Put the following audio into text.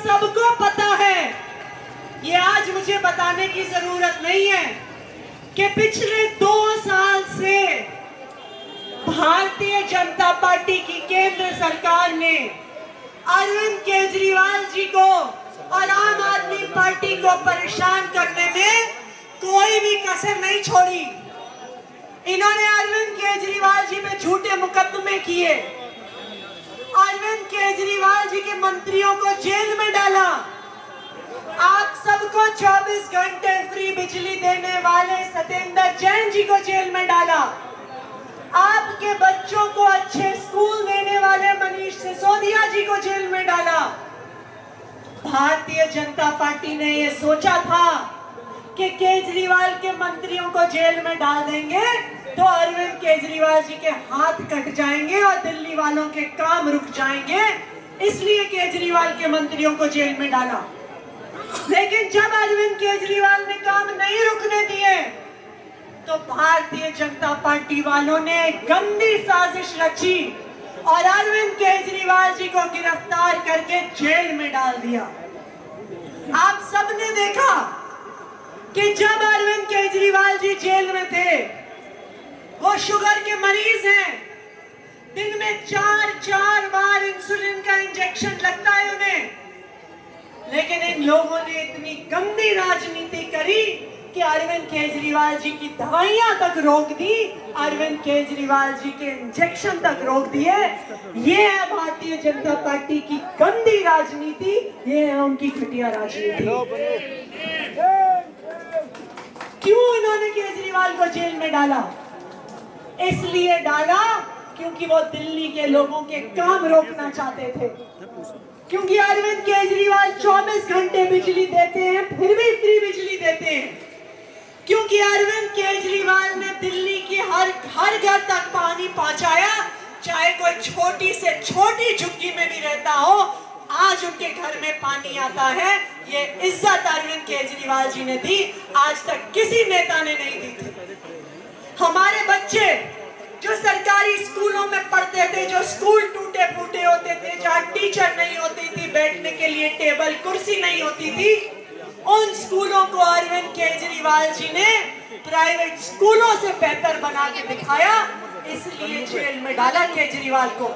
सबको पता है। ये आज मुझे बताने की ज़रूरत नहीं है कि पिछले दो साल से भारतीय जनता पार्टी की केंद्र सरकार ने अरविंद केजरीवाल जी को और आम आदमी पार्टी को परेशान करने में कोई भी कसर नहीं छोड़ी। इन्होंने अरविंद केजरीवाल जी पे झूठे मुकदमे किए। अरविंद केजरीवाल जी के मंत्रियों को जेल में डाला। आप सबको 24 घंटे फ्री बिजली देने वाले सत्येंद्र जैन जी को जेल में डाला। आपके बच्चों को अच्छे स्कूल देने वाले मनीष सिसोदिया जी को जेल में डाला। भारतीय जनता पार्टी ने यह सोचा था कि केजरीवाल के मंत्रियों को जेल में डाल देंगे। तो अरविंद केजरीवाल जी के हाथ कट जाएँगे और दिल्ली वालों के काम रुक जाएँगे। इसलिए केजरीवाल के मंत्रियों को जेल में डाला। लेकिन जब अरविंद केजरीवाल ने काम नहीं रुकने दिए तो भारतीय जनता पार्टी वालों ने गंदी साजिश रची और अरविंद केजरीवाल जी को गिरफ़्तार करके जेल में डाल दिया। आप सबने देखा कि जब अरविंद केजरीवाल जी जेल में थे वो शुगर के मरीज़ हैं। दिन में चार चार बार इंसुलिन का इंजेक्शन लगता है उन्हें। लेकिन इन लोगों ने इतनी गंदी राजनीति करी कि अरविंद केजरीवाल जी की दवाइयाँ तक रोक दी, अरविंद केजरीवाल जी के इंजेक्शन तक रोक दिए। ये है भारतीय जनता पार्टी की गंदी राजनीति, ये है उनकी घटिया राजनीति। क्यों उन्होंने केजरीवाल को जेल में डाला? इसलिए डाला क्योंकि वो दिल्ली के लोगों के काम रोकना चाहते थे। क्योंकि अरविंद केजरीवाल 24 घंटे बिजली देते हैं, फिर भी फ्री बिजली देते हैं। क्योंकि अरविंद केजरीवाल ने दिल्ली की हर हर घर तक पानी पहुँचाया, चाहे कोई छोटी से छोटी झुग्गी में भी रहता हो, आज उनके घर में पानी आता है, ये इज़्ज़त अरविंद केजरीवाल जी ने दी, आज तक किसी नेता ने नहीं दी थी। हमारे बच्चे जो सरकारी स्कूलों में पढ़ते थे, जो स्कूल टूटे फूटे होते थे, जहाँ टीचर नहीं होती थी, बैठने के लिए टेबल, कुर्सी नहीं होती थी, उन स्कूलों को अरविंद केजरीवाल जी ने प्राइवेट स्कूलों से बेहतर बना के दिखाया, इसलिए जेल में डाला केजरीवाल को।